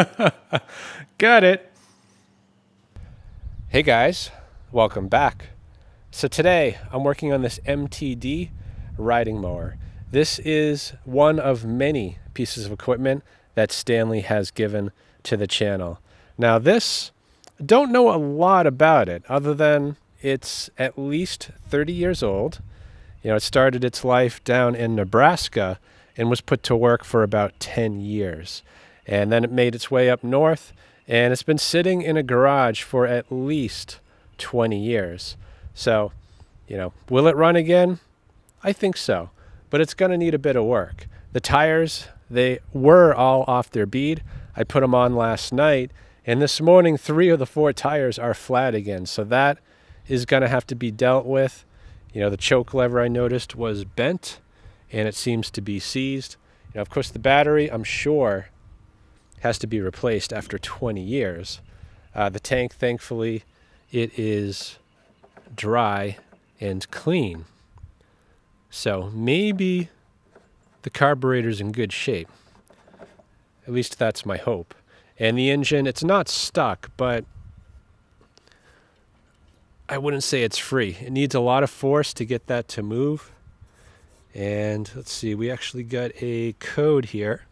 Got it. Hey guys, welcome back. So today I'm working on this MTD riding mower. This is one of many pieces of equipment that Stanley has given to the channel. Now this, don't know a lot about it other than it's at least 30 years old. You know, it started its life down in Nebraska and was put to work for about 10 years. And then it made its way up north and it's been sitting in a garage for at least 20 years. So, you know, will it run again? I think so, but it's going to need a bit of work. The tires, they were all off their bead. I put them on last night, and this morning, three of the four tires are flat again. So that is going to have to be dealt with. You know, the choke lever I noticed was bent, and it seems to be seized. You know, of course, the battery, I'm sure, has to be replaced after 20 years. Uh, the tank, thankfully, it is dry and clean. So maybe the carburetor's in good shape. At least that's my hope. And the engine, it's not stuck, but I wouldn't say it's free. It needs a lot of force to get that to move. And let's see, we actually got a code here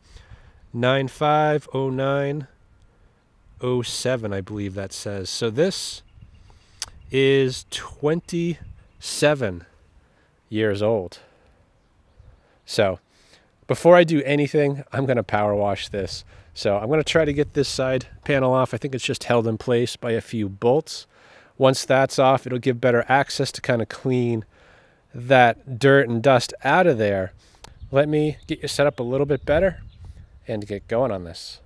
950907, I believe that says. So this is 27 years old. So before I do anything, I'm going to power wash this. So I'm going to try to get this side panel off. I think it's just held in place by a few bolts. Once that's off, it'll give better access to kind of clean that dirt and dust out of there. Let me get you set up a little bit better and get going on this.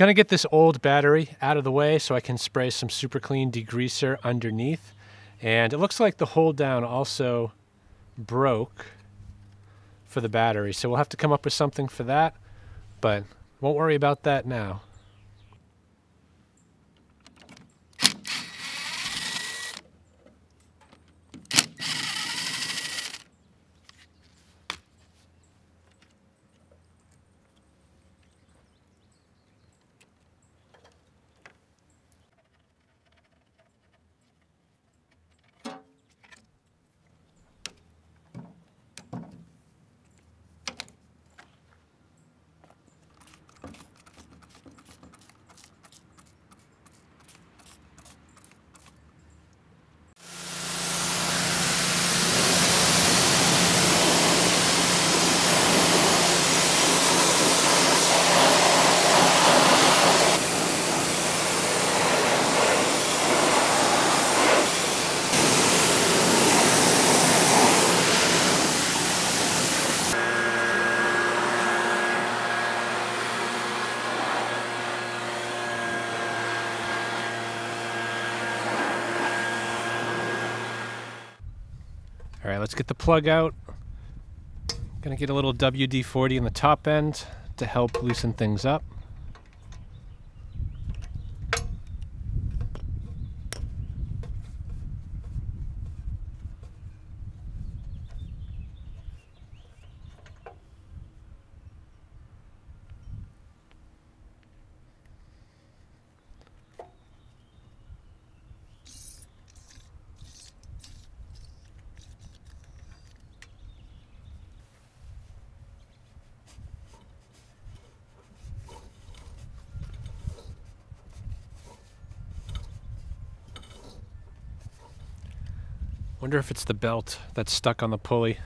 Gonna get this old battery out of the way so I can spray some super clean degreaser underneath. And it looks like the hold down also broke for the battery. So we'll have to come up with something for that, but won't worry about that now. All right, let's get the plug out. Gonna get a little WD-40 in the top end to help loosen things up. I wonder if it's the belt that's stuck on the pulley.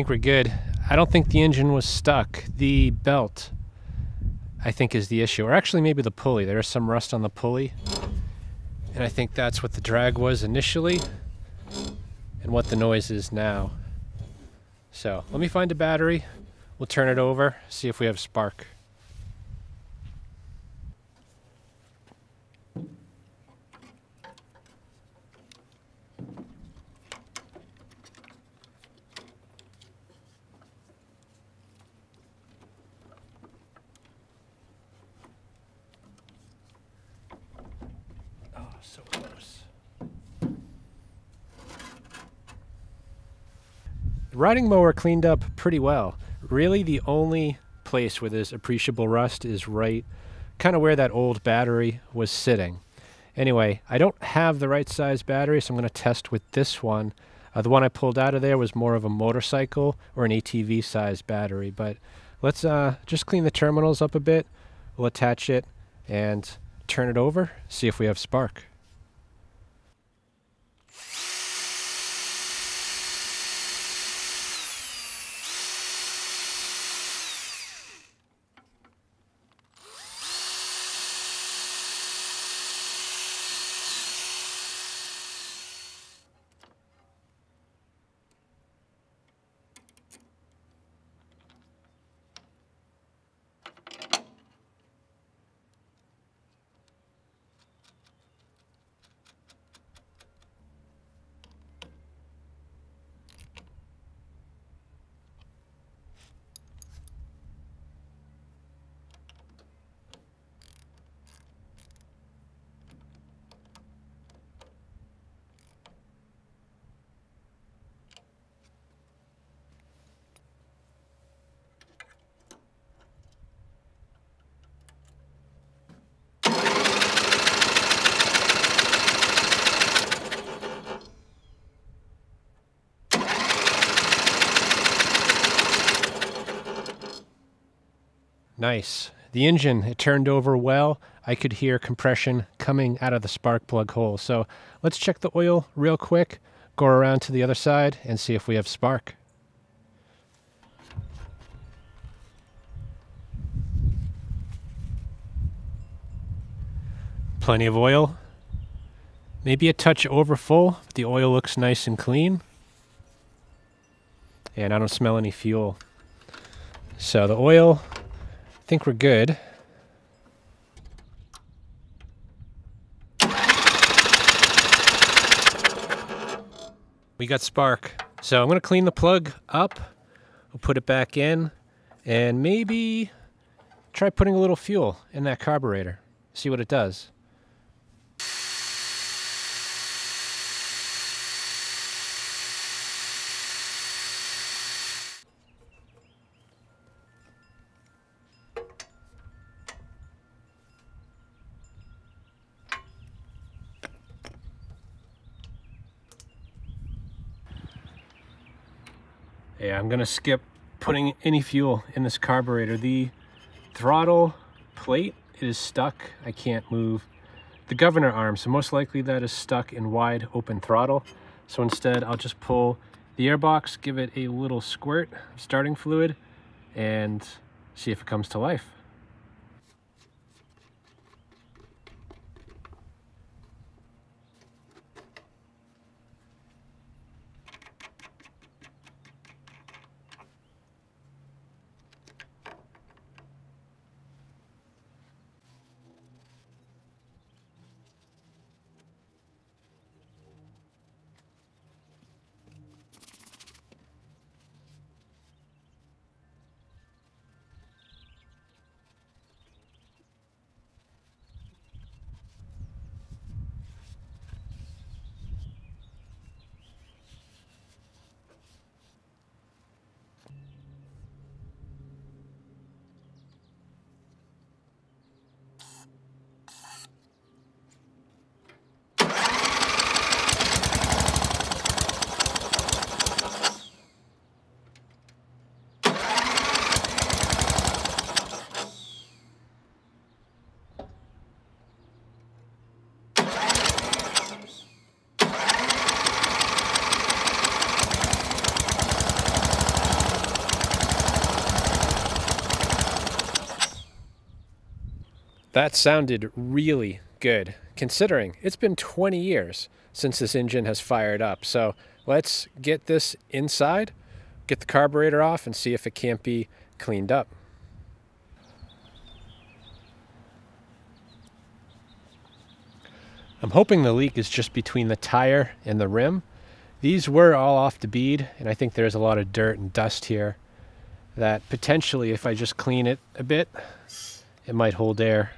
Think we're good. I don't think the engine was stuck. The belt, I think, is the issue. Or actually, maybe the pulley. There is some rust on the pulley. And I think that's what the drag was initially and what the noise is now. So let me find a battery. We'll turn it over, see if we have spark. So close. The riding mower cleaned up pretty well. Really, the only place where there's appreciable rust is right kind of where that old battery was sitting. Anyway, I don't have the right size battery, so I'm going to test with this one. Uh, the one I pulled out of there was more of a motorcycle or an ATV size battery, but let's uh, just clean the terminals up a bit. We'll attach it and turn it over, see if we have spark. Nice. The engine, it turned over well. I could hear compression coming out of the spark plug hole. So let's check the oil real quick, go around to the other side and see if we have spark. Plenty of oil. Maybe a touch over full. But the oil looks nice and clean. And I don't smell any fuel. So the oil, think we're good. We got spark. So I'm to clean the plug up. We'll put it back in and maybe try putting a little fuel in that carburetor. See what it does. Yeah, I'm gonna skip putting any fuel in this carburetor. The throttle plate is stuck. I can't move the governor arm, so most likely that is stuck in wide open throttle. So instead, I'll just pull the airbox, give it a little squirt of starting fluid, and see if it comes to life. That sounded really good, considering it's been 20 years since this engine has fired up. So let's get this inside, get the carburetor off, and see if it can't be cleaned up. I'm hoping the leak is just between the tire and the rim. These were all off the bead, and I think there's a lot of dirt and dust here that potentially, if I just clean it a bit, it might hold air.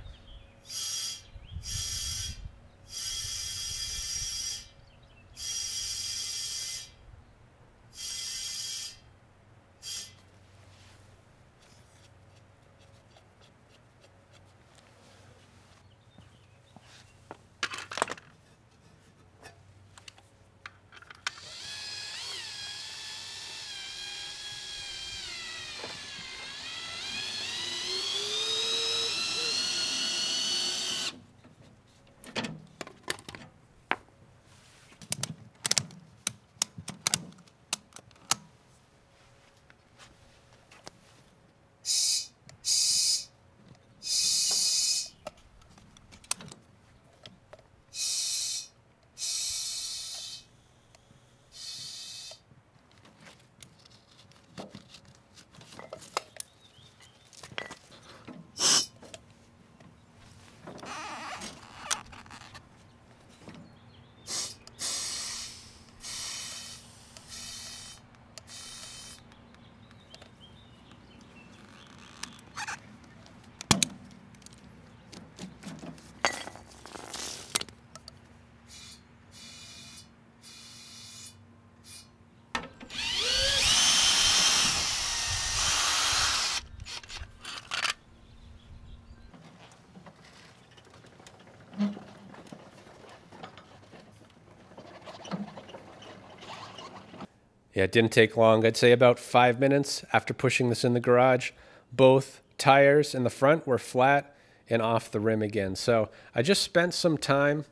Yeah, it didn't take long. I'd say about five minutes after pushing this in the garage. Both tires in the front were flat and off the rim again. So I just spent some time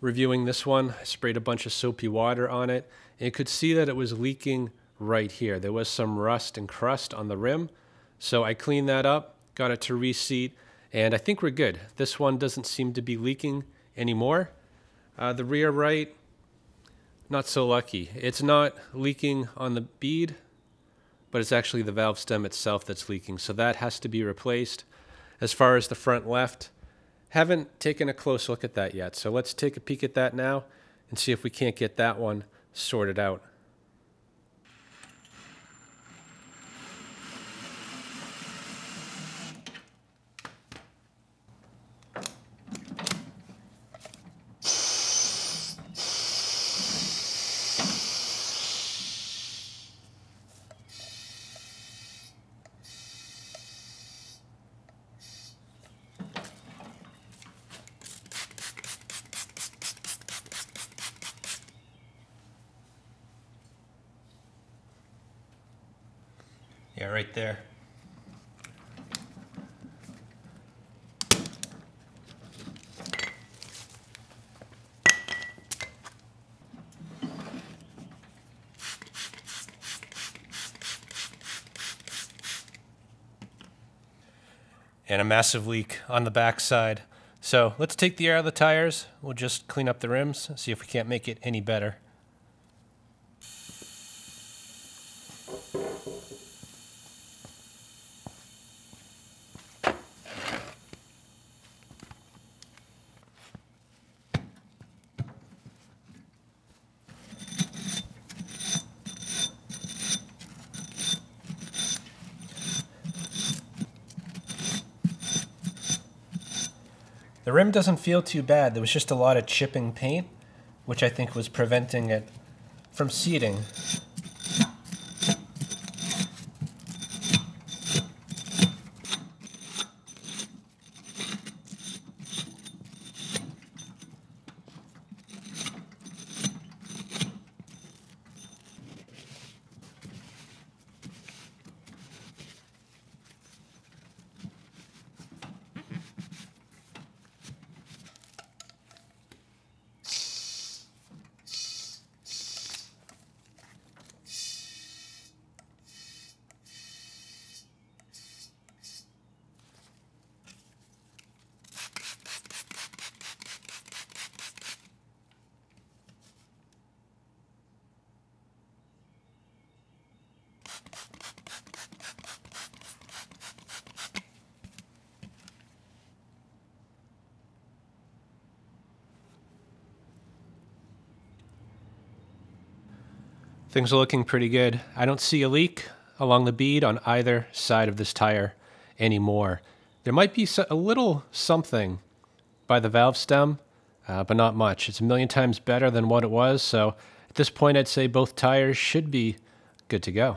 reviewing this one. I sprayed a bunch of soapy water on it and you could see that it was leaking right here. There was some rust and crust on the rim. So I cleaned that up, got it to reseat, and I think we're good. This one doesn't seem to be leaking anymore. Uh, the rear right, not so lucky. It's not leaking on the bead, but it's actually the valve stem itself that's leaking. So that has to be replaced. As far as the front left, haven't taken a close look at that yet. So let's take a peek at that now and see if we can't get that one sorted out. Yeah, right there. And a massive leak on the back side. So let's take the air out of the tires. We'll just clean up the rims, see if we can't make it any better. The rim doesn't feel too bad. There was just a lot of chipping paint, which I think was preventing it from seating. Things are looking pretty good. I don't see a leak along the bead on either side of this tire anymore. There might be a little something by the valve stem, uh, but not much. It's a million times better than what it was, so at this point I'd say both tires should be good to go.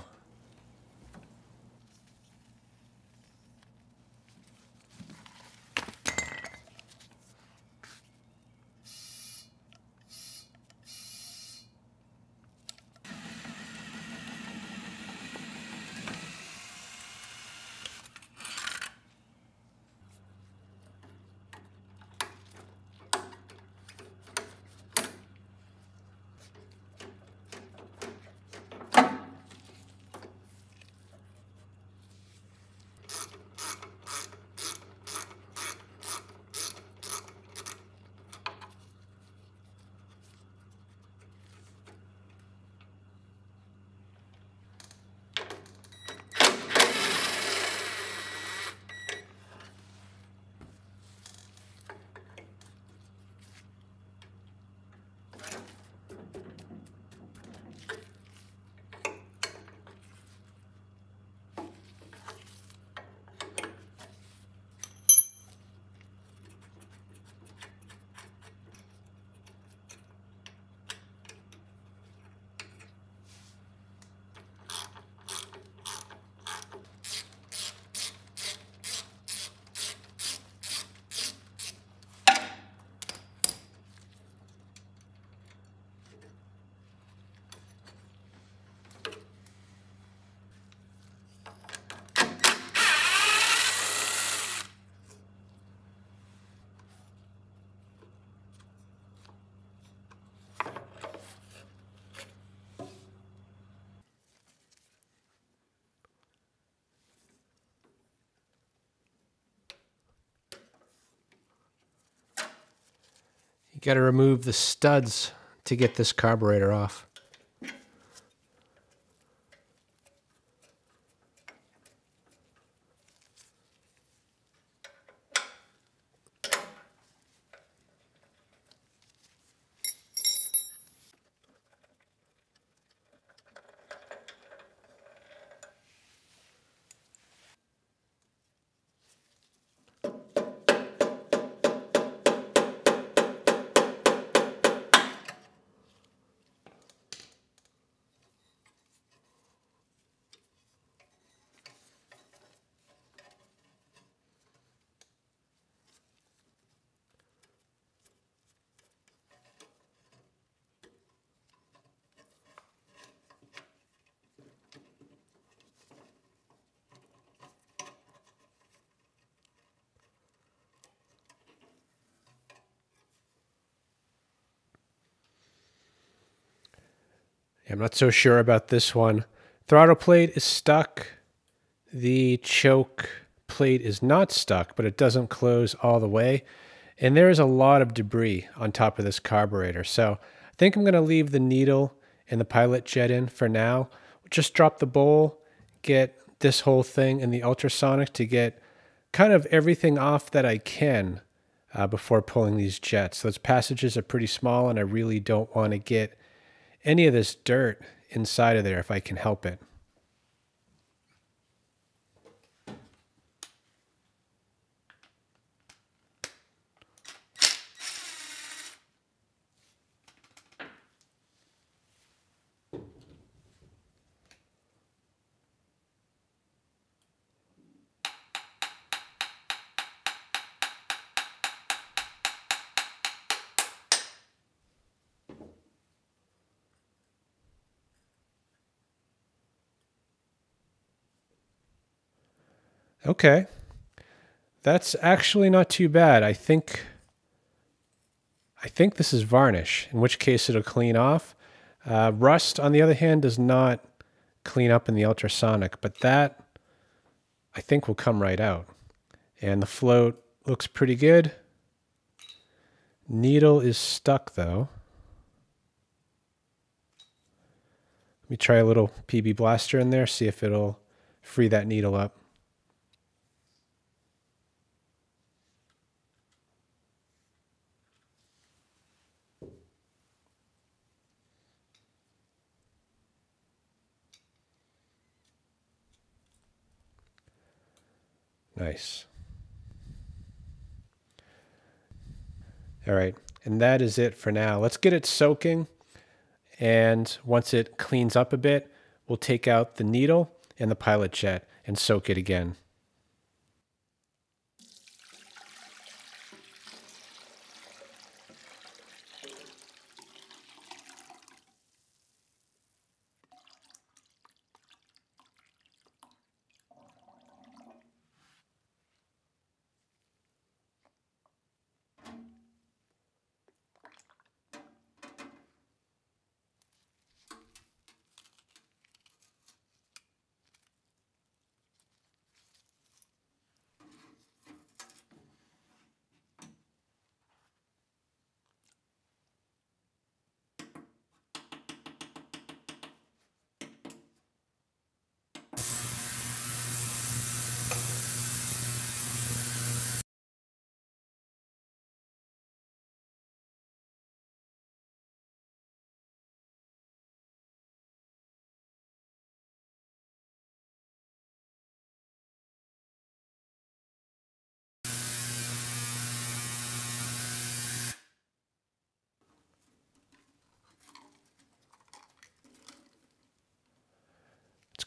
Got to remove the studs to get this carburetor off. I'm so sure about this one. Throttle plate is stuck. The choke plate is not stuck, but it doesn't close all the way. And there is a lot of debris on top of this carburetor. So I think I'm going to leave the needle and the pilot jet in for now. Just drop the bowl, get this whole thing in the ultrasonic to get kind of everything off that I can uh, before pulling these jets. Those passages are pretty small and I really don't want to get any of this dirt inside of there if I can help it. Okay. That's actually not too bad. I think I think this is varnish, in which case it'll clean off. Uh, rust, on the other hand, does not clean up in the ultrasonic, but that I think will come right out. And the float looks pretty good. Needle is stuck though. Let me try a little PB blaster in there, see if it'll free that needle up. Nice. All right, and that is it for now. Let's get it soaking. And once it cleans up a bit, we'll take out the needle and the pilot jet and soak it again.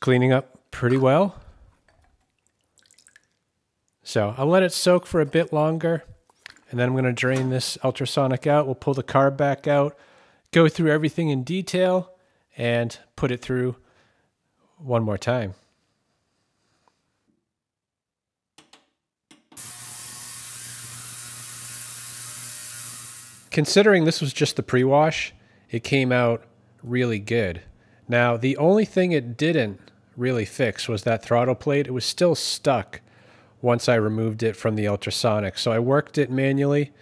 Cleaning up pretty well. So I'll let it soak for a bit longer and then I'm going to drain this ultrasonic out. We'll pull the carb back out, go through everything in detail and put it through one more time. Considering this was just the pre-wash, it came out really good. Now, the only thing it didn't really fix was that throttle plate. It was still stuck once I removed it from the ultrasonic. So I worked it manually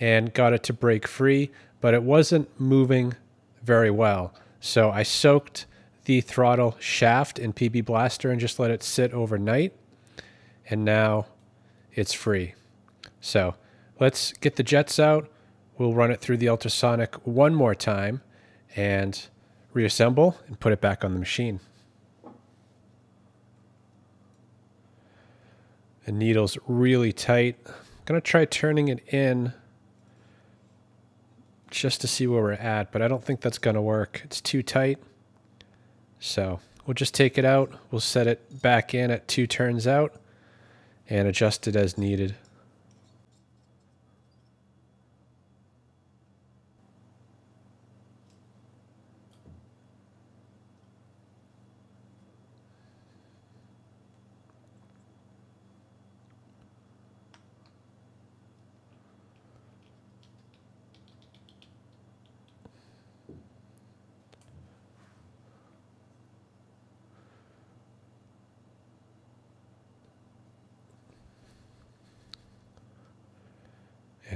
and got it to break free, but it wasn't moving very well. So I soaked the throttle shaft in PB Blaster and just let it sit overnight. And now it's free. So let's get the jets out. We'll run it through the ultrasonic one more time and reassemble and put it back on the machine. The needle's really tight. I'm to try turning it in just to see where we're at, but I don't think that's to work. It's too tight. So we'll just take it out. We'll set it back in at two turns out and adjust it as needed.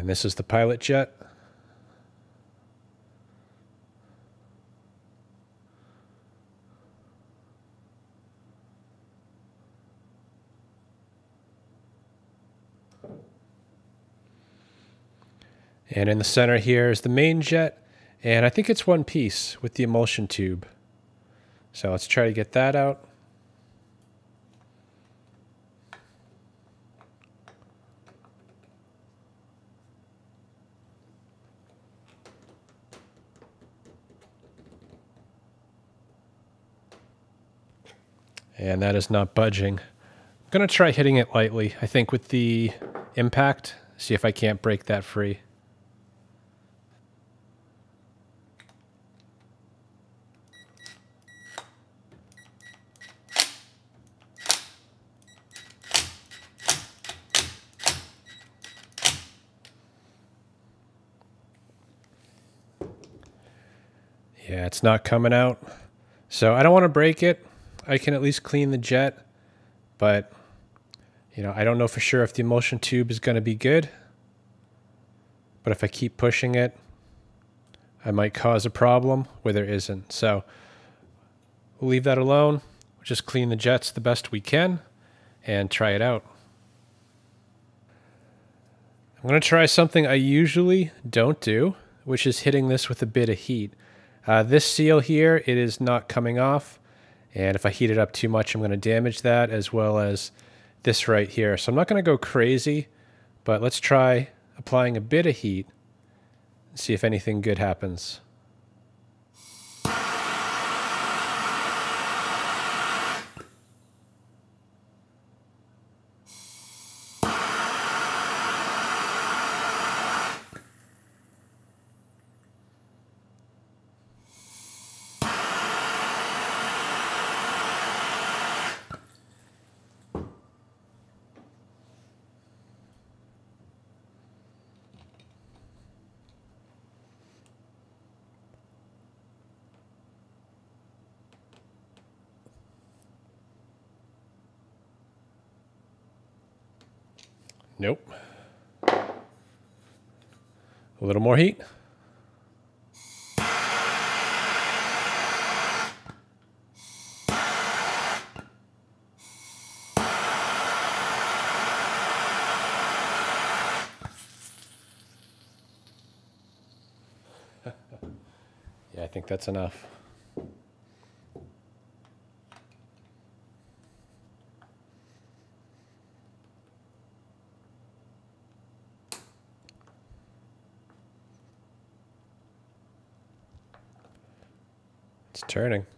And this is the pilot jet. And in the center here is the main jet. And I think it's one piece with the emulsion tube. So let's try to get that out. And that is not budging. I'm to try hitting it lightly, I think with the impact, see if I can't break that free. Yeah, it's not coming out. So I don't want to break it. I can at least clean the jet, but you know, I don't know for sure if the emulsion tube is going to be good. But if I keep pushing it, I might cause a problem where there isn't. So we'll leave that alone. We'll just clean the jets the best we can and try it out. I'm going to try something I usually don't do, which is hitting this with a bit of heat. Uh, this seal here, it is not coming off. And if I heat it up too much, I'm going to damage that as well as this right here. So I'm not going to go crazy, but let's try applying a bit of heat and see if anything good happens. Nope. A little more heat. yeah, I think that's enough. It's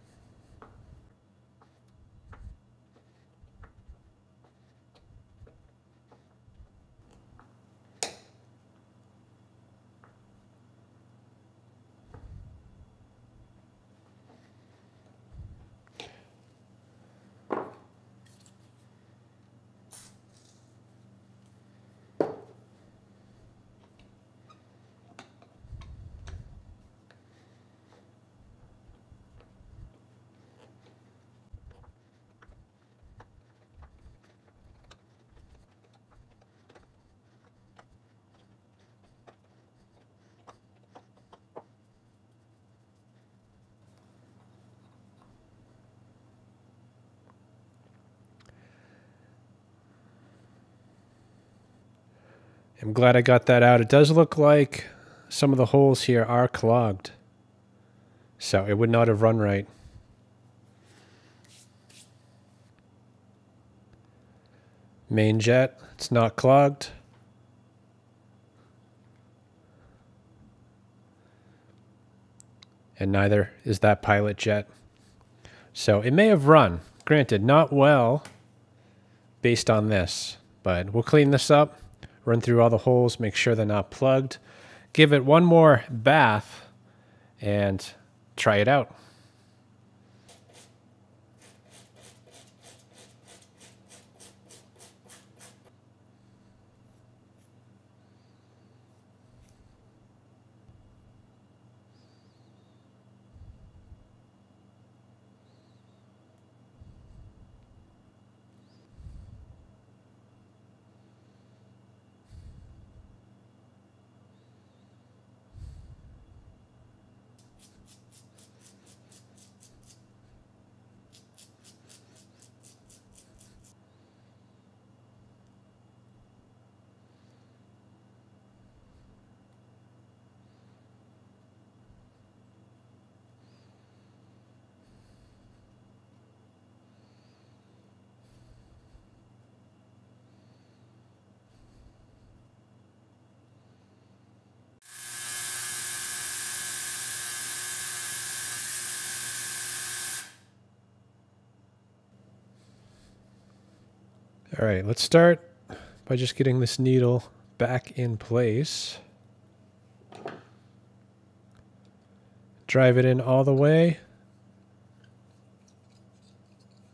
I'm glad I got that out. It does look like some of the holes here are clogged. So it would not have run right. Main jet, it's not clogged. And neither is that pilot jet. So it may have run. Granted, not well based on this, but we'll clean this up, run through all the holes, make sure they're not plugged, give it one more bath, and try it out. All right, let's start by just getting this needle back in place. Drive it in all the way.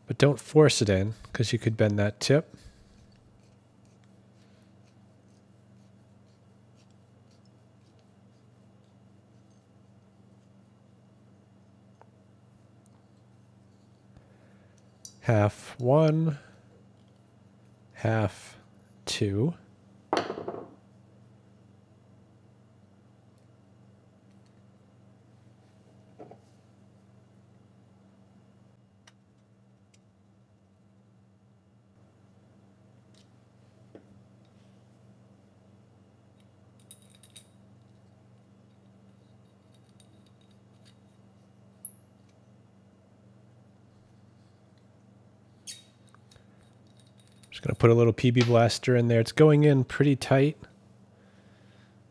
But don't force it in because you could bend that tip. Half one half 2. Put a little PB blaster in there. It's going in pretty tight,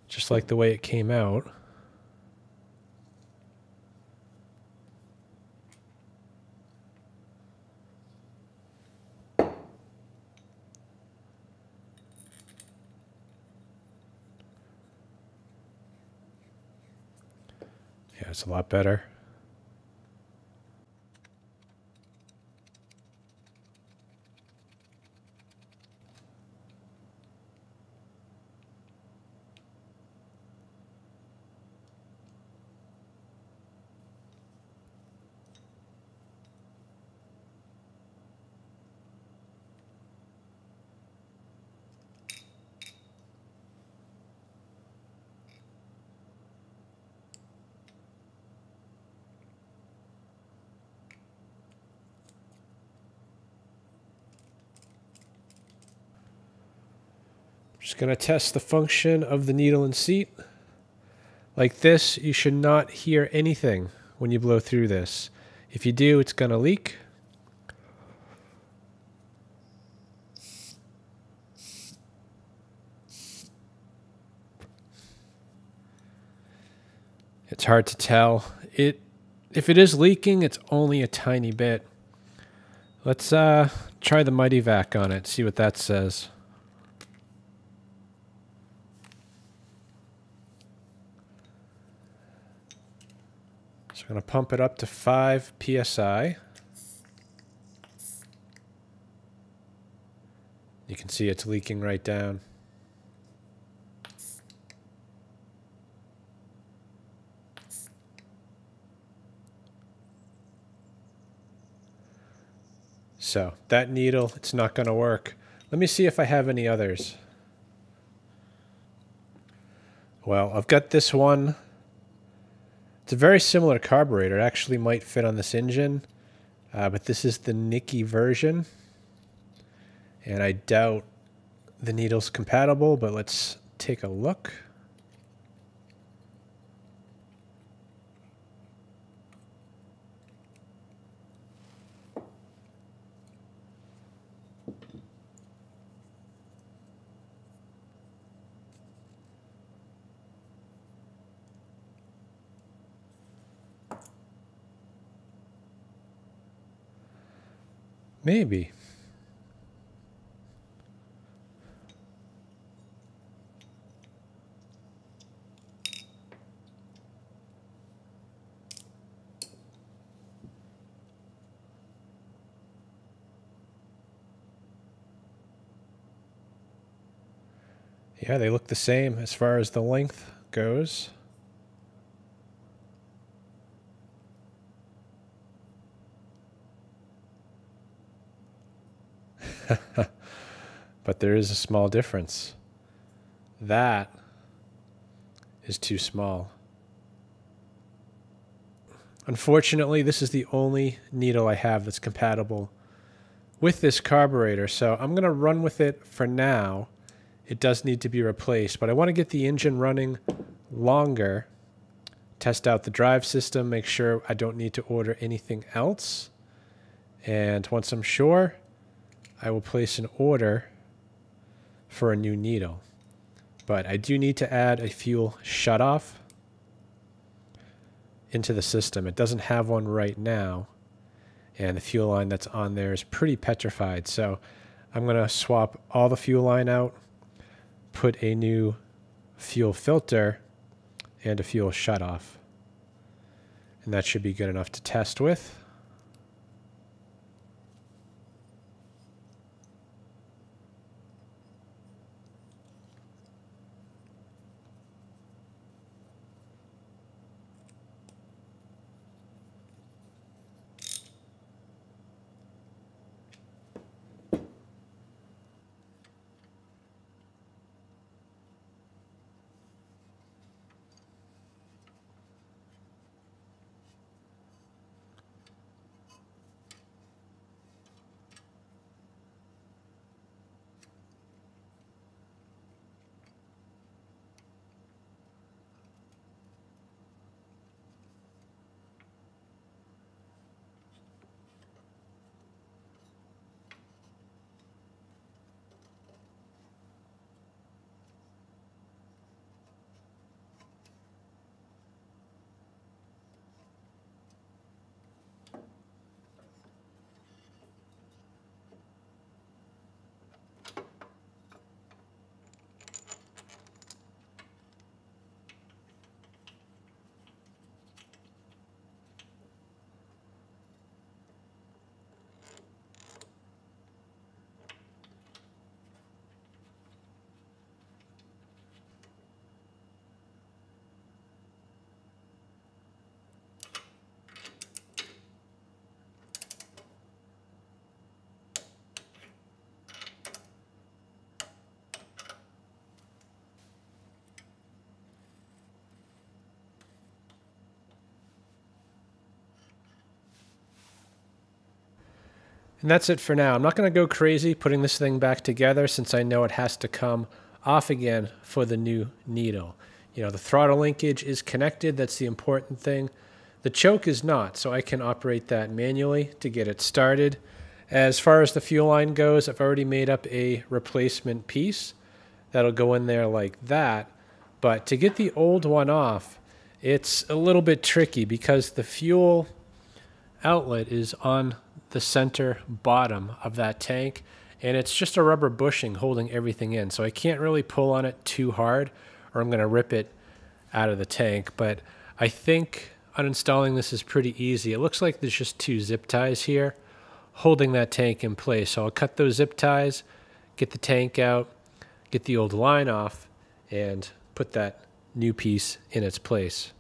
just like the way it came out. Yeah, it's a lot better. Just going to test the function of the needle and seat. Like this, you should not hear anything when you blow through this. If you do, it's going to leak. It's hard to tell. It if it is leaking, it's only a tiny bit. Let's uh, try the MityVac on it, see what that says. I'm going to pump it up to 5 psi. You can see it's leaking right down. So that needle, it's not going to work. Let me see if I have any others. Well, I've got this one it's a very similar carburetor. It actually might fit on this engine, uh, but this is the Nikki version. And I doubt the needle's compatible, but let's take a look. Maybe. Yeah, they look the same as far as the length goes. but there is a small difference. That is too small. Unfortunately, this is the only needle I have that's compatible with this carburetor, so I'm going to run with it for now. It does need to be replaced, but I want to get the engine running longer, test out the drive system, make sure I don't need to order anything else. And once I'm sure, I will place an order for a new needle. But I do need to add a fuel shutoff into the system. It doesn't have one right now. And the fuel line that's on there is pretty petrified. So I'm going to swap all the fuel line out, put a new fuel filter and a fuel shutoff. And that should be good enough to test with. And that's it for now. I'm not going to go crazy putting this thing back together since I know it has to come off again for the new needle. You know, the throttle linkage is connected. That's the important thing. The choke is not, so I can operate that manually to get it started. As far as the fuel line goes, I've already made up a replacement piece that'll go in there like that. But to get the old one off, it's a little bit tricky because the fuel outlet is on the center bottom of that tank and it's just a rubber bushing holding everything in. So I can't really pull on it too hard or I'm going to rip it out of the tank. But I think uninstalling this is pretty easy. It looks like there's just two zip ties here holding that tank in place. So I'll cut those zip ties, get the tank out, get the old line off, and put that new piece in its place.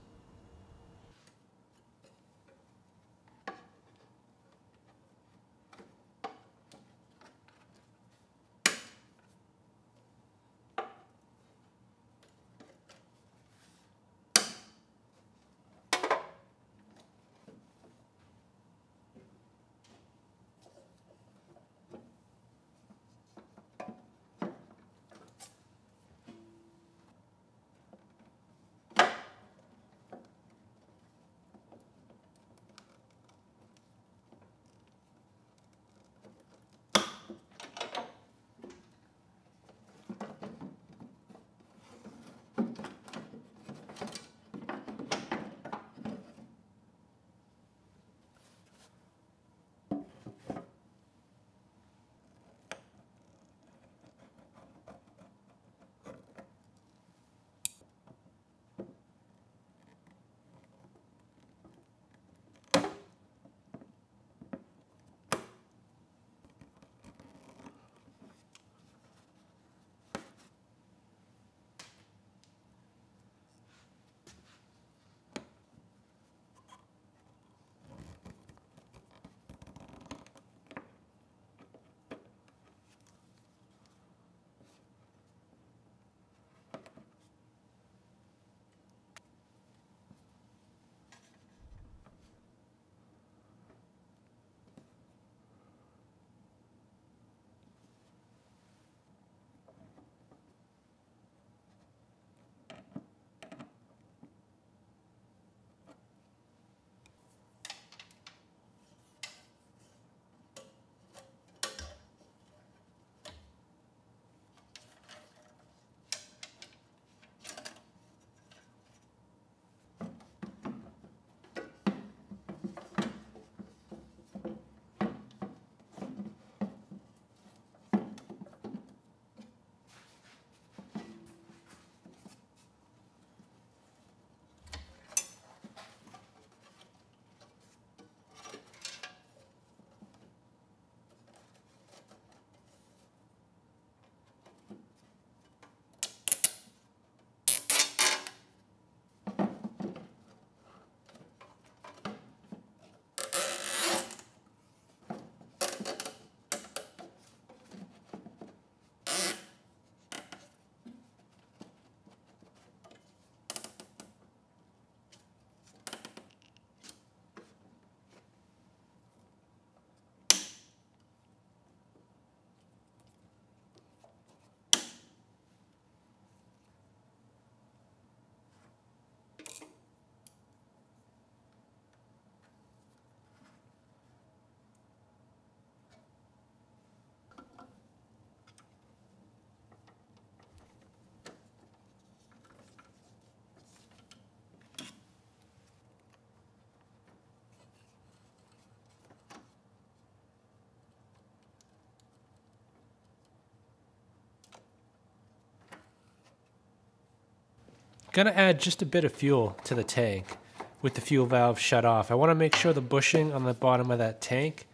Gonna add just a bit of fuel to the tank with the fuel valve shut off. I wanna make sure the bushing on the bottom of that tank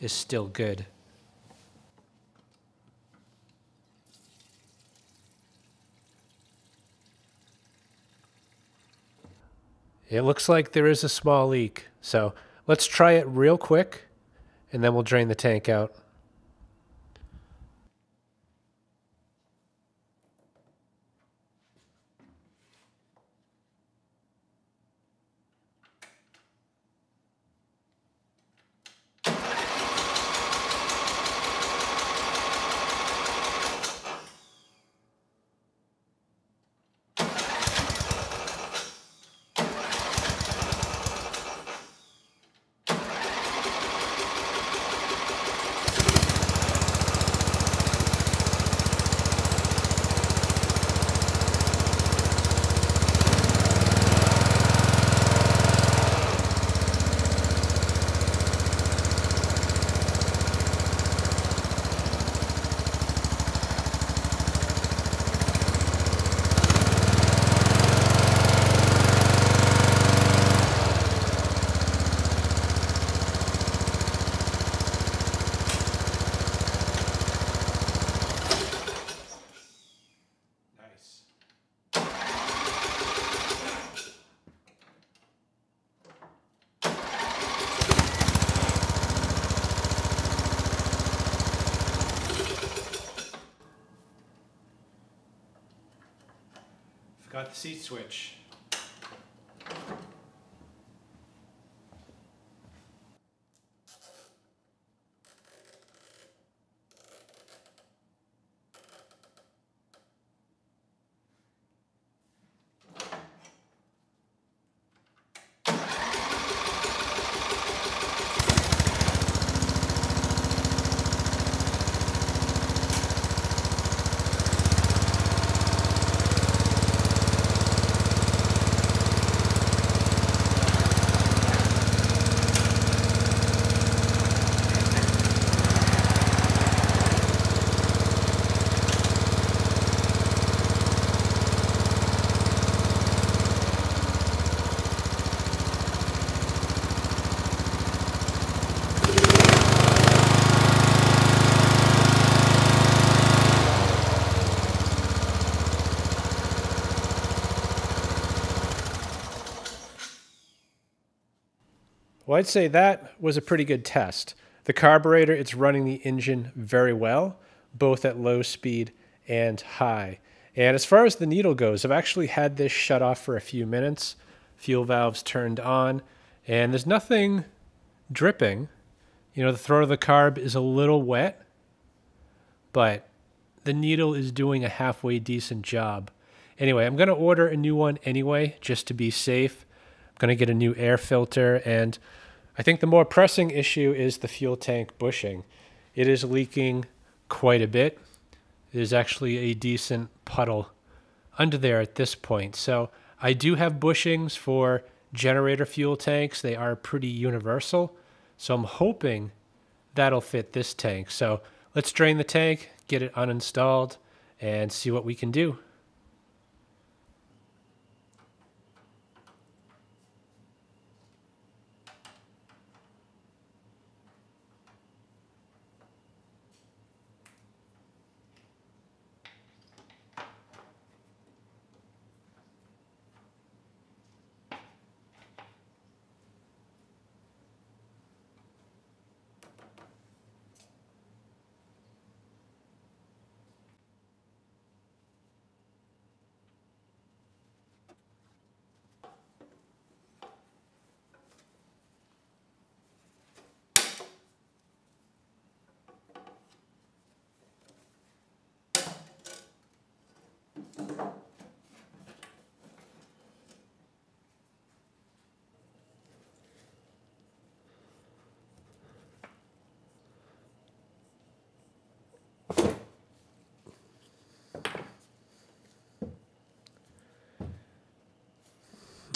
is still good. It looks like there is a small leak, so let's try it real quick and then we'll drain the tank out. Well, I'd say that was a pretty good test. The carburetor, it's running the engine very well, both at low speed and high. And as far as the needle goes, I've actually had this shut off for a few minutes, fuel valves turned on, and there's nothing dripping. You know, the throat of the carb is a little wet, but the needle is doing a halfway decent job. Anyway, I'm going to order a new one anyway, just to be safe. I'm going to get a new air filter and I think the more pressing issue is the fuel tank bushing. It is leaking quite a bit. There's actually a decent puddle under there at this point. So I do have bushings for generator fuel tanks. They are pretty universal. So I'm hoping that'll fit this tank. So let's drain the tank, get it uninstalled, and see what we can do.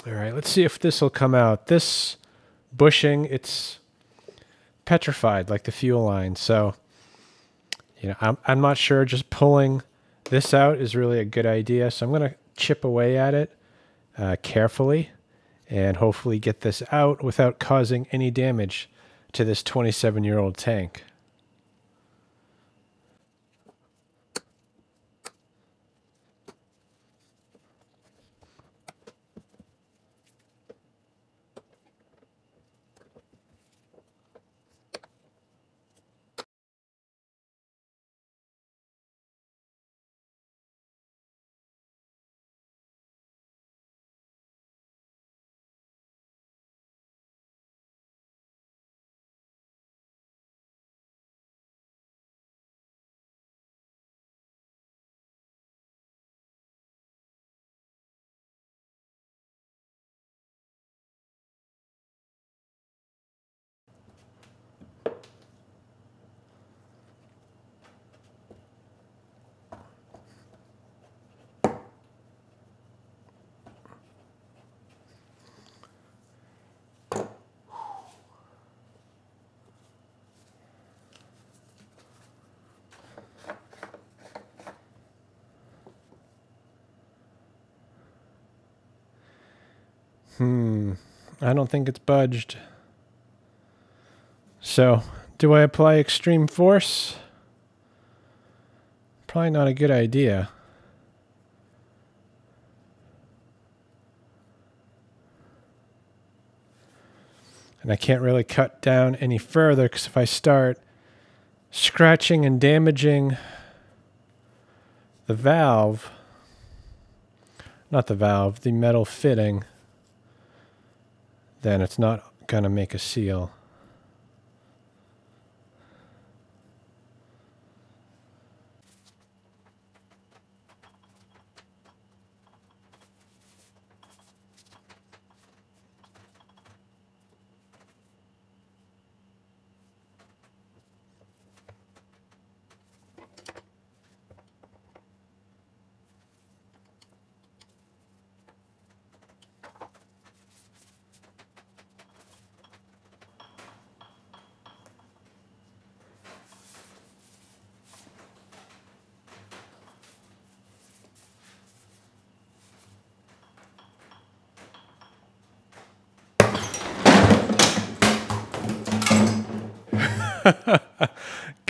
All right, let's see if this will come out. This bushing, it's petrified like the fuel line. So, you know, I'm, I'm not sure just pulling this out is really a good idea. So I'm going to chip away at it uh, carefully and hopefully get this out without causing any damage to this 27 year old tank. Hmm. I don't think it's budged. So, do I apply extreme force? Probably not a good idea. And I can't really cut down any further because if I start scratching and damaging the valve, not the valve, the metal fitting, then it's not going to make a seal.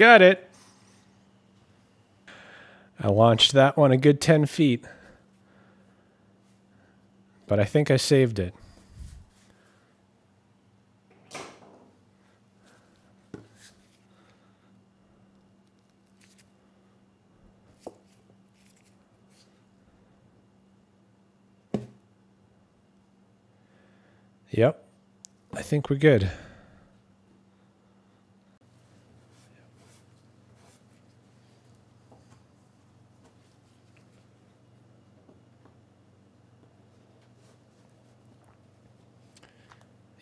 Got it. I launched that one a good 10 feet. But I think I saved it. Yep. I think we're good.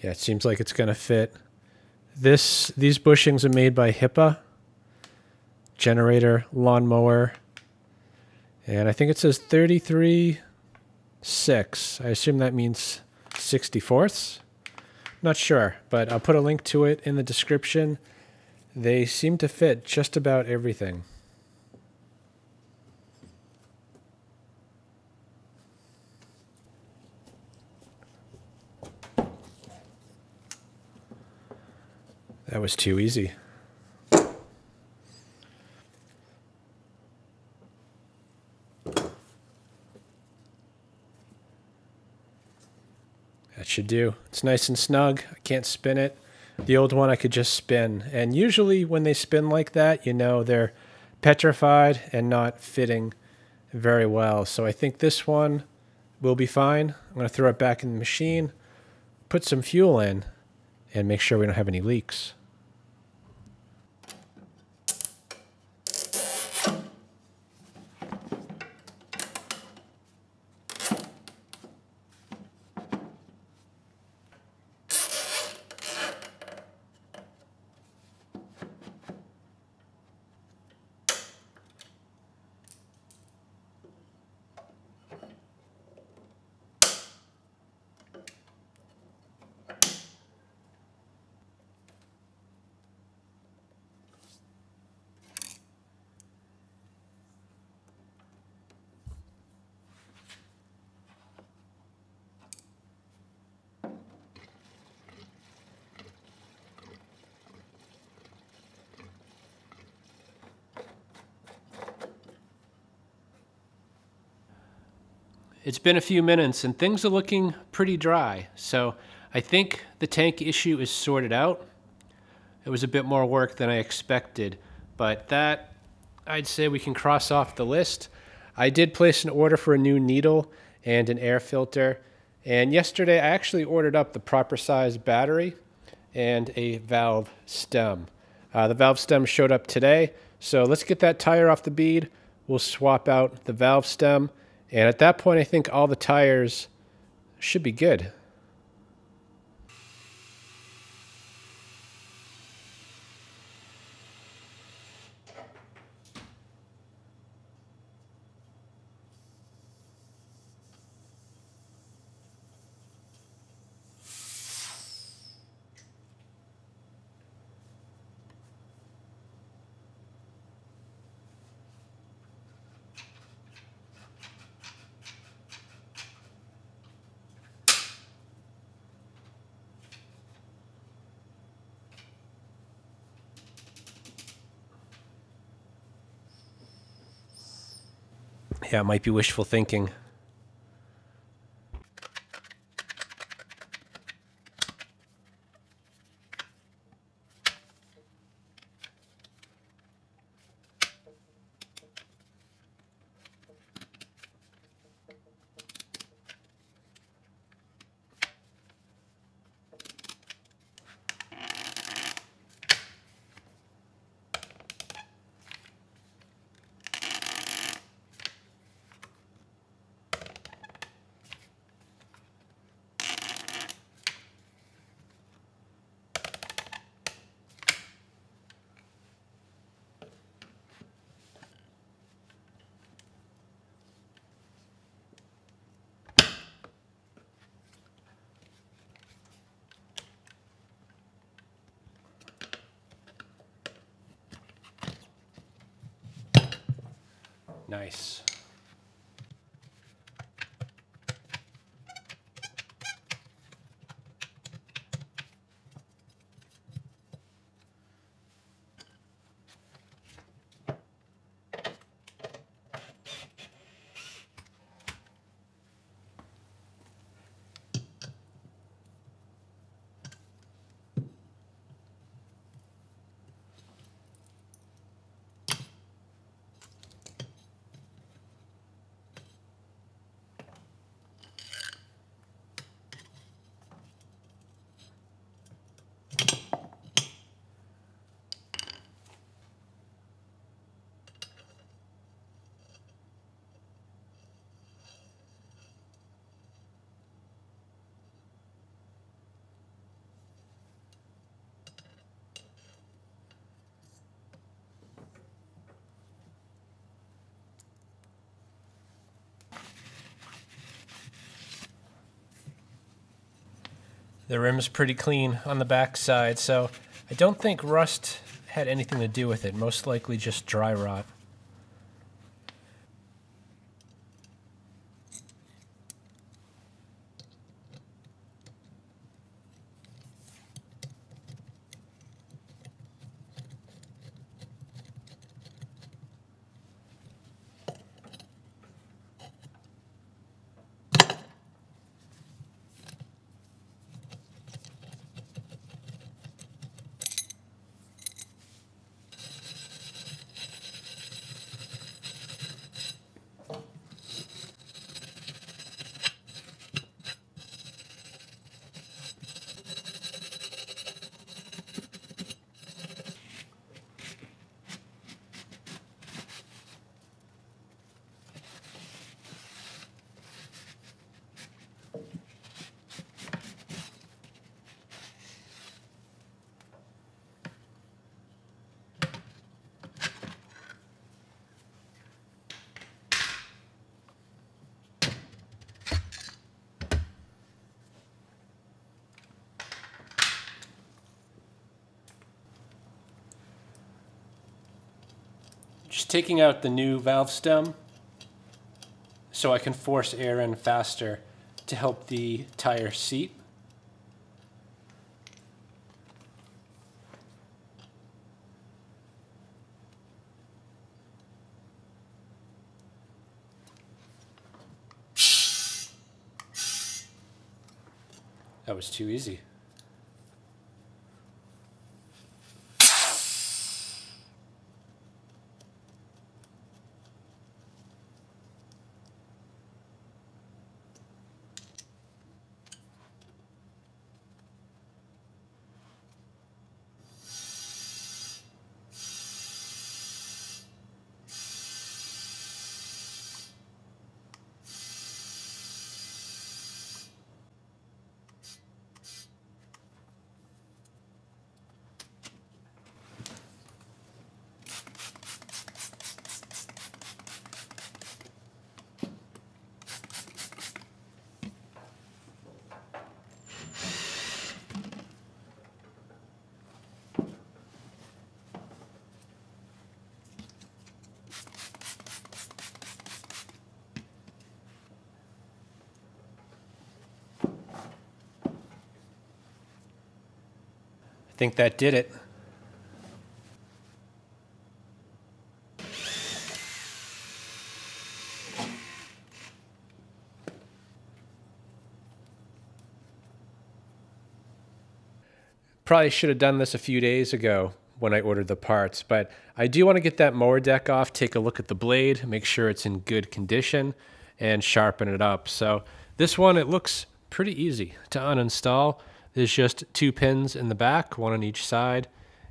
Yeah, it seems like it's going to fit. This these bushings are made by HIPA generator lawnmower. And I think it says 33 6. I assume that means 64ths. Not sure, but I'll put a link to it in the description. They seem to fit just about everything. That was too easy. That should do. It's nice and snug. I can't spin it. The old one I could just spin. And usually when they spin like that, you know, they're petrified and not fitting very well. So I think this one will be fine. I'm going to throw it back in the machine, put some fuel in, and make sure we don't have any leaks. It's been a few minutes and things are looking pretty dry. So I think the tank issue is sorted out. It was a bit more work than I expected, but that I'd say we can cross off the list. I did place an order for a new needle and an air filter. And yesterday I actually ordered up the proper size battery and a valve stem. Uh, the valve stem showed up today. So let's get that tire off the bead. We'll swap out the valve stem and at that point, I think all the tires should be good. Yeah, it might be wishful thinking. The rim's pretty clean on the back side, so I don't think rust had anything to do with it. Most likely just dry rot. Just taking out the new valve stem so I can force air in faster to help the tire seat. That was too easy. I think that did it. Probably should have done this a few days ago when I ordered the parts, but I do want to get that mower deck off, take a look at the blade, make sure it's in good condition, and sharpen it up. So this one, it looks pretty easy to uninstall. There's just two pins in the back, one on each side,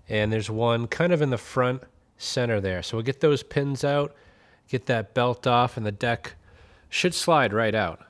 and there's one kind of in the front center there. So we'll get those pins out, get that belt off, and the deck should slide right out.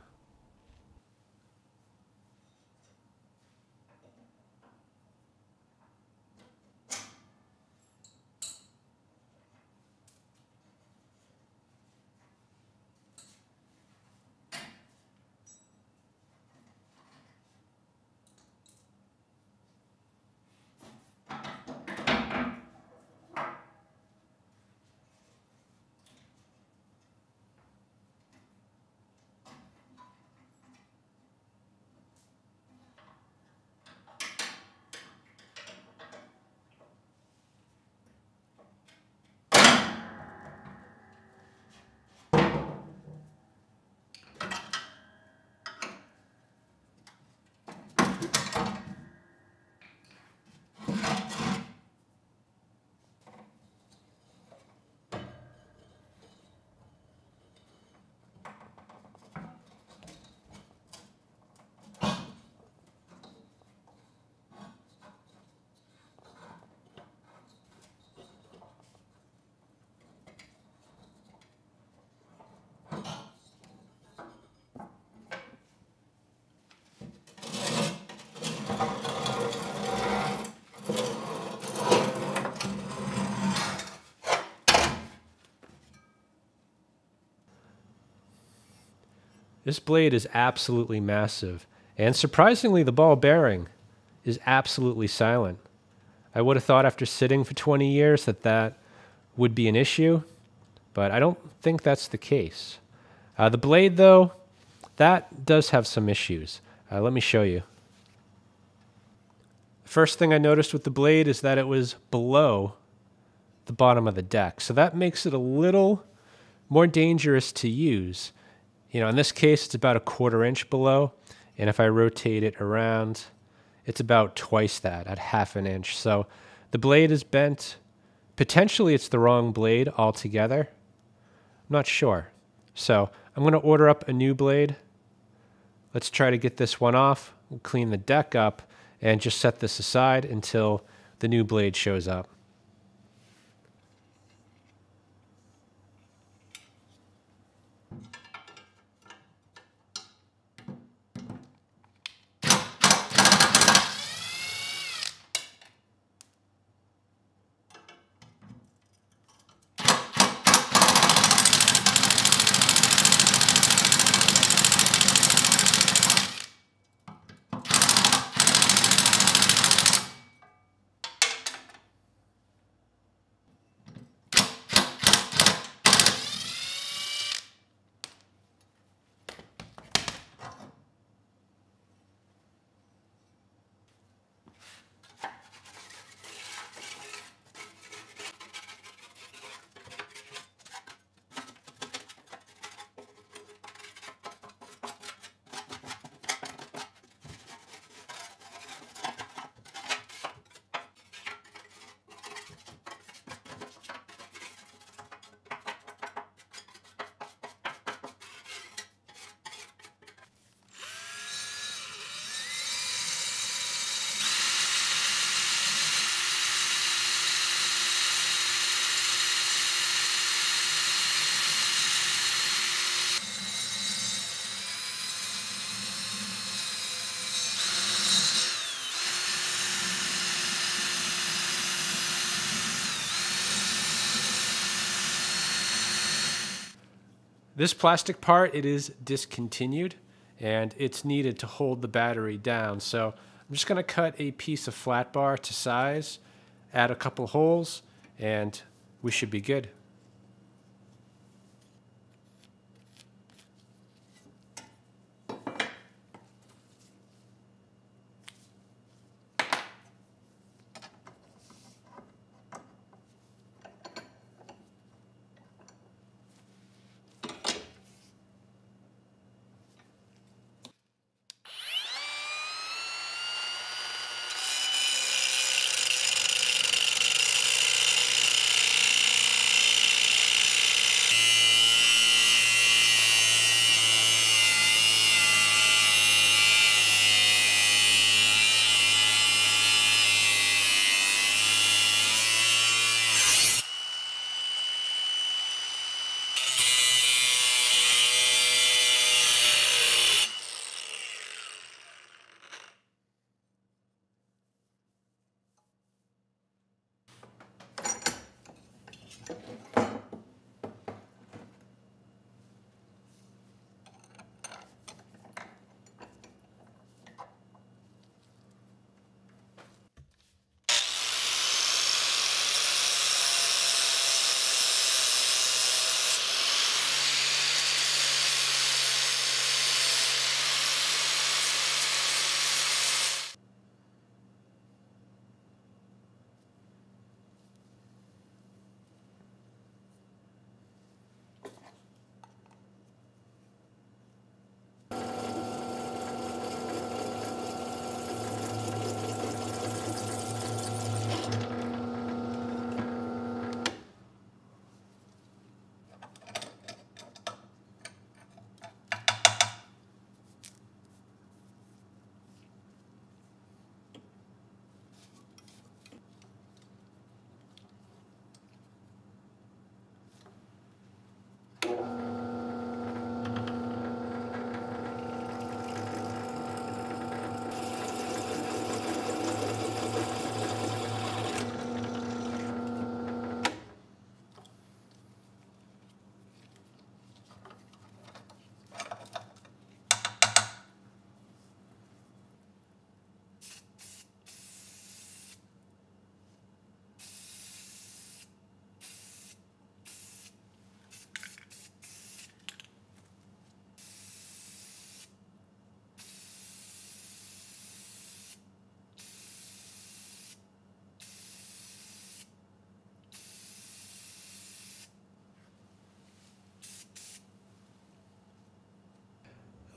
This blade is absolutely massive, and surprisingly, the ball bearing is absolutely silent. I would have thought after sitting for 20 years that that would be an issue, but I don't think that's the case. Uh, the blade, though, that does have some issues. Uh, let me show you. First thing I noticed with the blade is that it was below the bottom of the deck. So that makes it a little more dangerous to use you know, in this case, it's about a quarter inch below. And if I rotate it around, it's about twice that at half an inch. So the blade is bent. Potentially it's the wrong blade altogether. I'm not sure. So I'm going to order up a new blade. Let's try to get this one off, we'll clean the deck up, and just set this aside until the new blade shows up. This plastic part, it is discontinued and it's needed to hold the battery down. So I'm just going to cut a piece of flat bar to size, add a couple holes, and we should be good.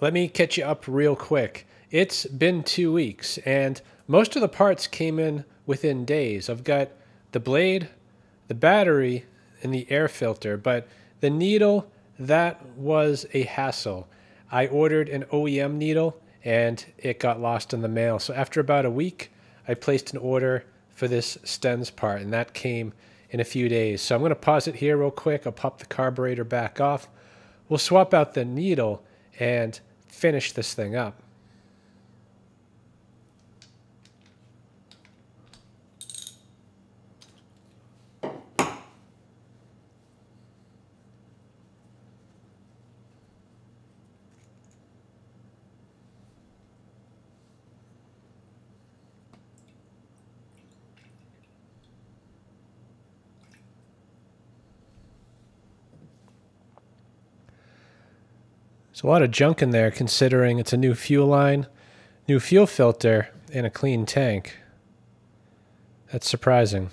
Let me catch you up real quick. It's been two weeks, and most of the parts came in within days. I've got the blade, the battery, and the air filter, but the needle, that was a hassle. I ordered an OEM needle, and it got lost in the mail. So after about a week, I placed an order for this Stens part, and that came in a few days. So I'm going to pause it here real quick. I'll pop the carburetor back off. We'll swap out the needle, and finish this thing up. There's a lot of junk in there considering it's a new fuel line, new fuel filter, and a clean tank. That's surprising.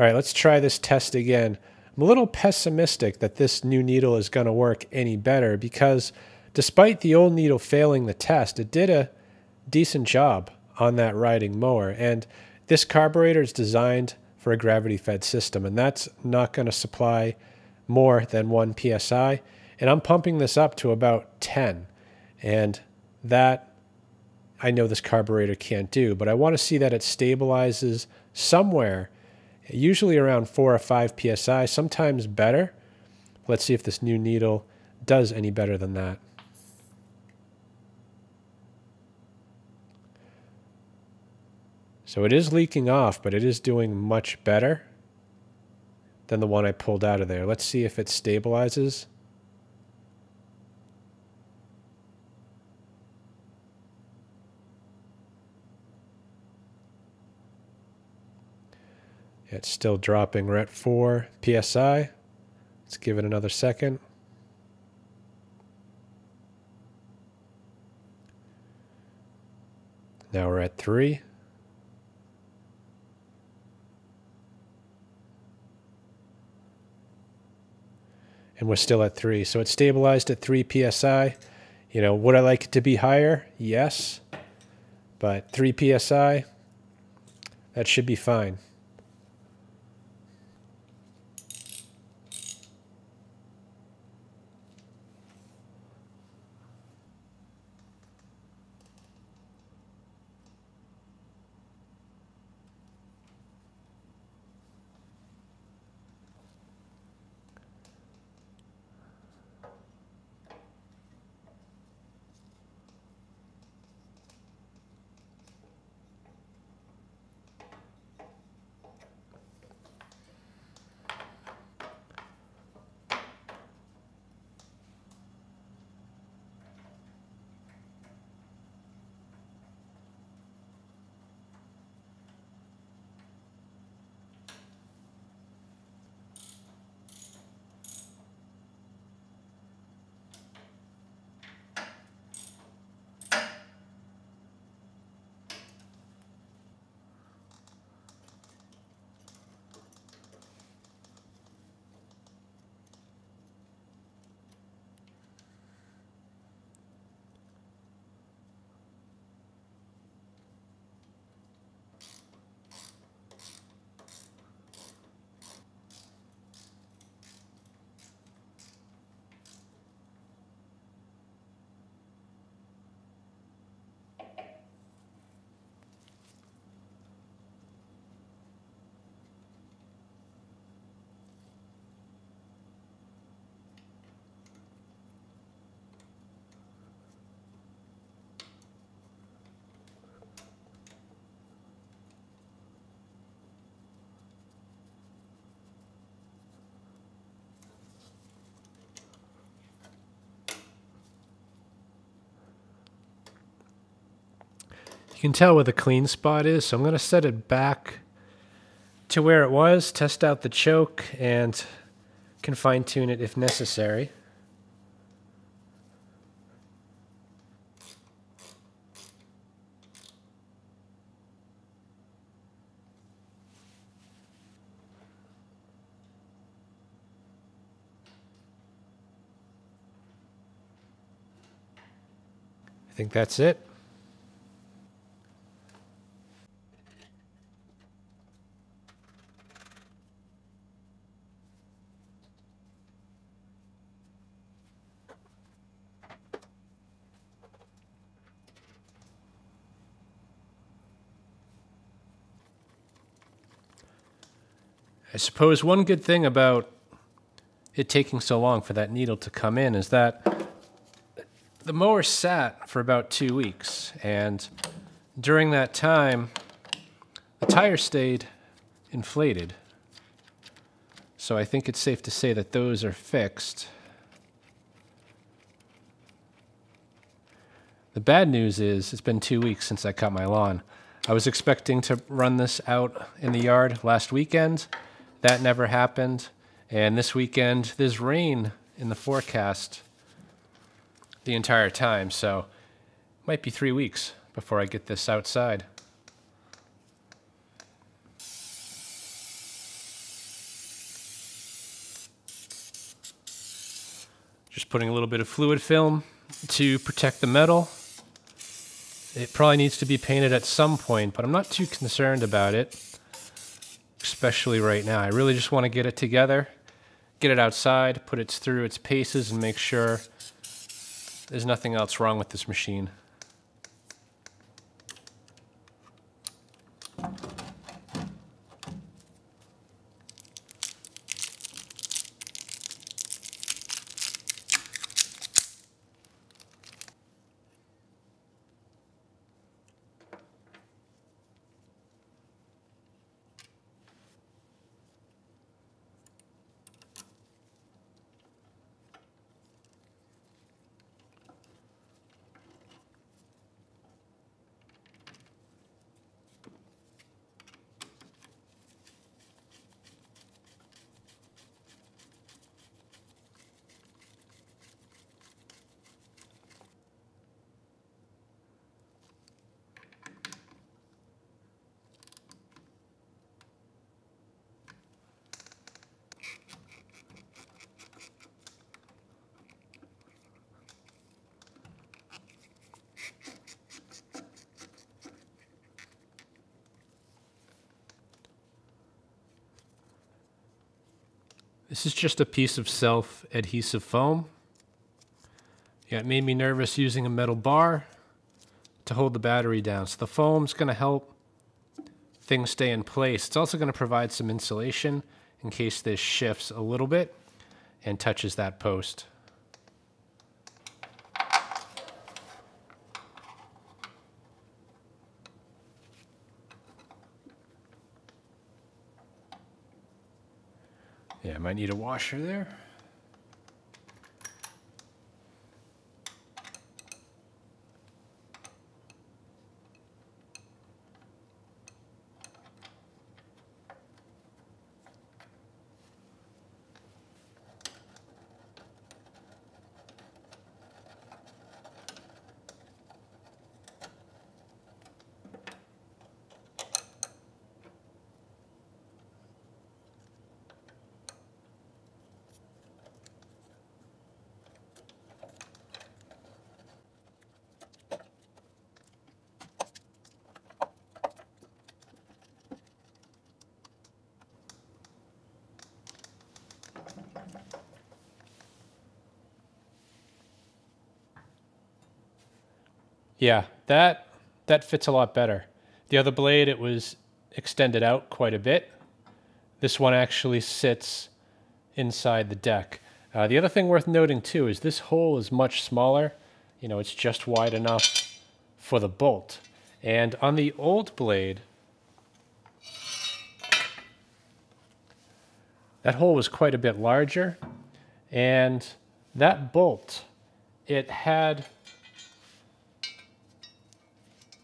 All right, let's try this test again. I'm a little pessimistic that this new needle is going to work any better because despite the old needle failing the test, it did a decent job on that riding mower. And this carburetor is designed for a gravity fed system, and that's not going to supply more than 1 psi. And I'm pumping this up to about 10. And that I know this carburetor can't do, but I want to see that it stabilizes somewhere, usually around 4 or 5 psi, sometimes better. Let's see if this new needle does any better than that. So it is leaking off, but it is doing much better than the one I pulled out of there. Let's see if it stabilizes. It's still dropping. We're at 4 psi. Let's give it another second. Now we're at 3. and we're still at 3. So it's stabilized at 3 psi. You know, would I like it to be higher? Yes. But 3 psi, that should be fine. You can tell where the clean spot is, so I'm going to set it back to where it was, test out the choke, and can fine tune it if necessary. I think that's it. Suppose one good thing about it taking so long for that needle to come in is that the mower sat for about two weeks, and during that time, the tire stayed inflated. So I think it's safe to say that those are fixed. The bad news is it's been two weeks since I cut my lawn. I was expecting to run this out in the yard last weekend. That never happened. And this weekend, there's rain in the forecast the entire time. So it might be three weeks before I get this outside. Just putting a little bit of fluid film to protect the metal. It probably needs to be painted at some point, but I'm not too concerned about it, especially right now. I really just want to get it together, get it outside, put it through its paces, and make sure there's nothing else wrong with this machine. This is just a piece of self-adhesive foam. Yeah, it made me nervous using a metal bar to hold the battery down. So the foam's going to help things stay in place. It's also going to provide some insulation in case this shifts a little bit and touches that post. Might need a washer there. Yeah, that that fits a lot better. The other blade, it was extended out quite a bit. This one actually sits inside the deck. Uh, the other thing worth noting too is this hole is much smaller. You know, it's just wide enough for the bolt. And on the old blade, that hole was quite a bit larger. And that bolt, it had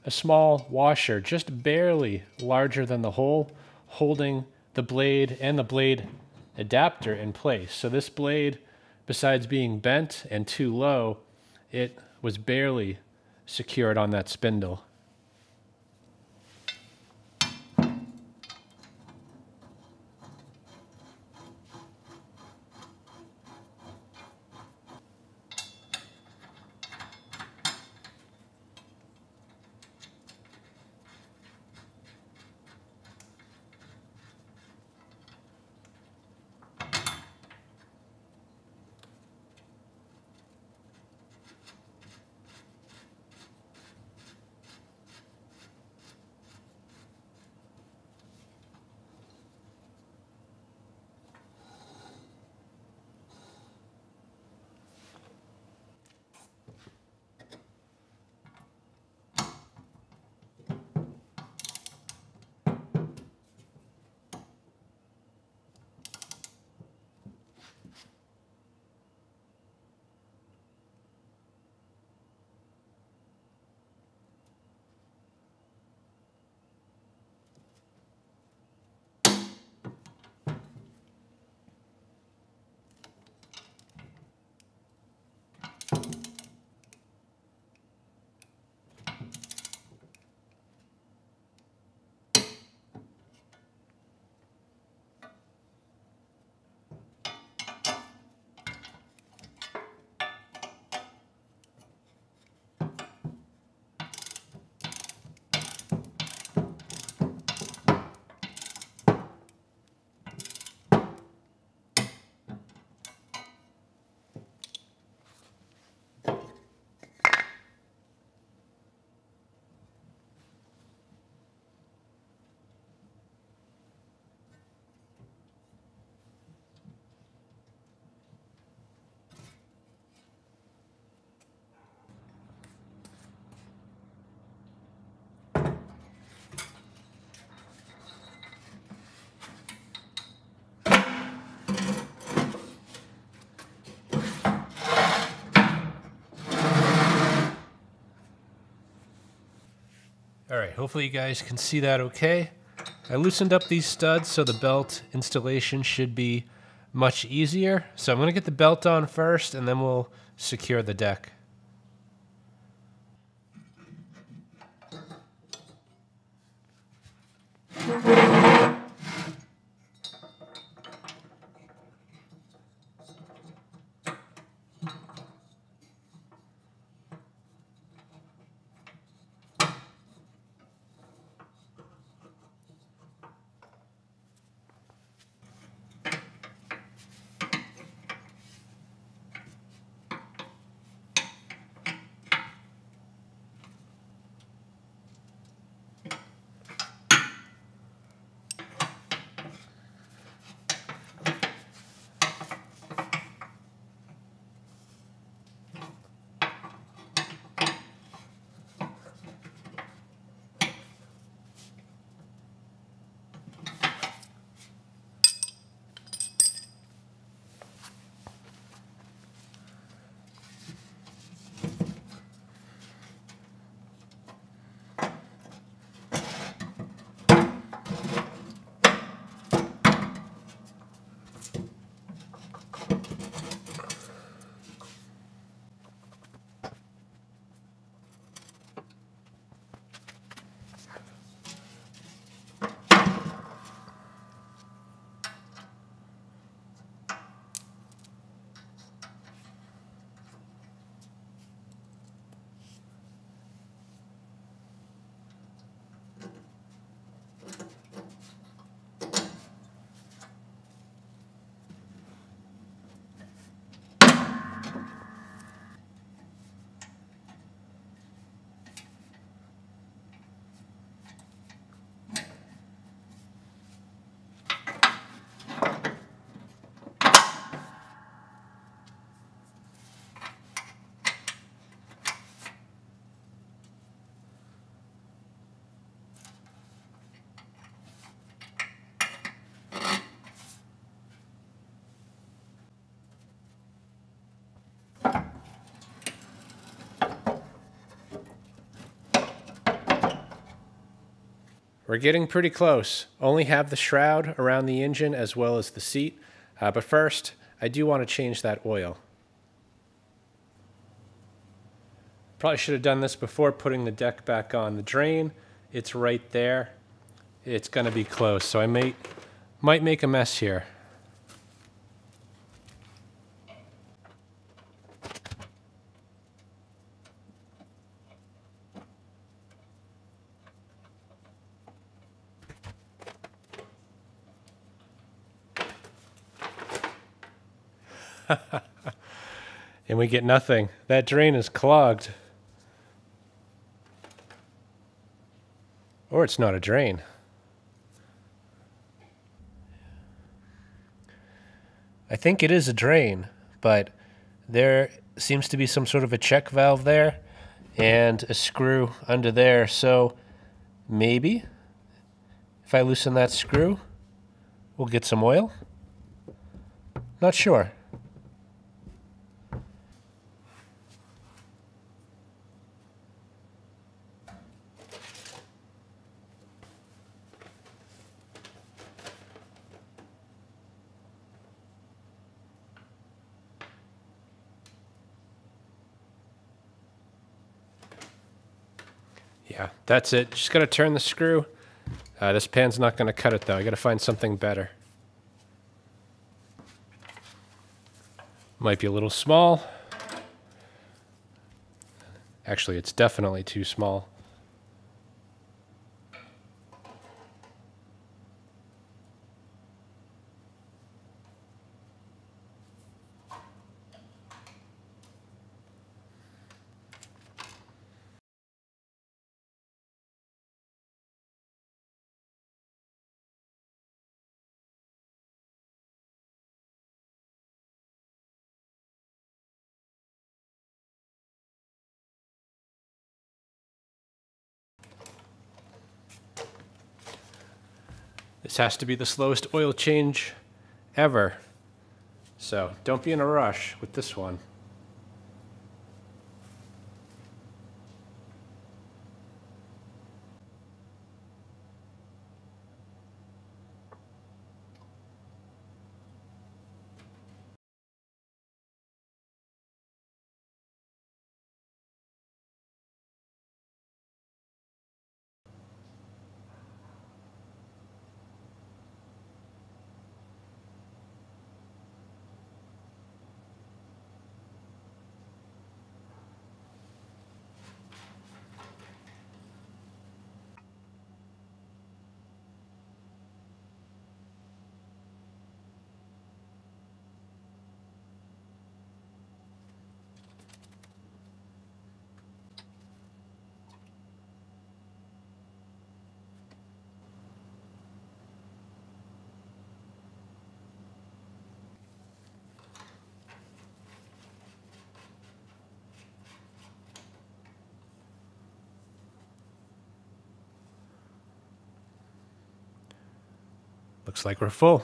a small washer, just barely larger than the hole, holding the blade and the blade adapter in place. So this blade, besides being bent and too low, it was barely secured on that spindle. Hopefully you guys can see that okay. I loosened up these studs so the belt installation should be much easier. So I'm going to get the belt on first and then we'll secure the deck. We're getting pretty close. Only have the shroud around the engine as well as the seat. Uh, but first, I do want to change that oil. Probably should have done this before putting the deck back on. The drain, it's right there. It's going to be close, so I may, might make a mess here. We get nothing. That drain is clogged. Or it's not a drain. I think it is a drain, but there seems to be some sort of a check valve there and a screw under there. So maybe if I loosen that screw, we'll get some oil. Not sure. Yeah, that's it. Just got to turn the screw. Uh, this pan's not to cut it, though. I got to find something better. Might be a little small. Actually, it's definitely too small. This has to be the slowest oil change ever. So don't be in a rush with this one. Looks like we're full.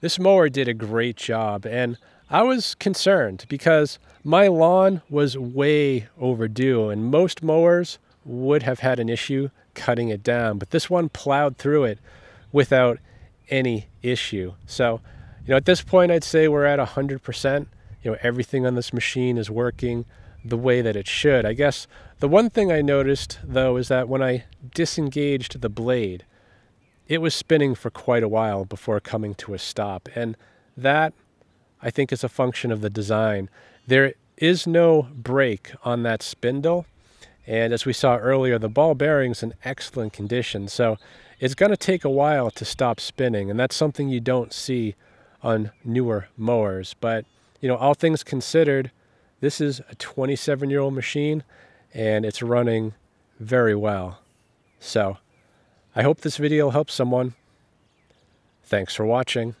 This mower did a great job and I was concerned because my lawn was way overdue and most mowers would have had an issue cutting it down, but this one plowed through it without any issue. So, you know, at this point, I'd say we're at 100%. You know, everything on this machine is working the way that it should. I guess the one thing I noticed, though, is that when I disengaged the blade, it was spinning for quite a while before coming to a stop. And that, I think, is a function of the design. There is no brake on that spindle. And as we saw earlier, the ball bearing's in excellent condition. So it's going to take a while to stop spinning. And that's something you don't see on newer mowers. But, you know, all things considered, this is a 27 year old machine and it's running very well. So I hope this video helps someone. Thanks for watching.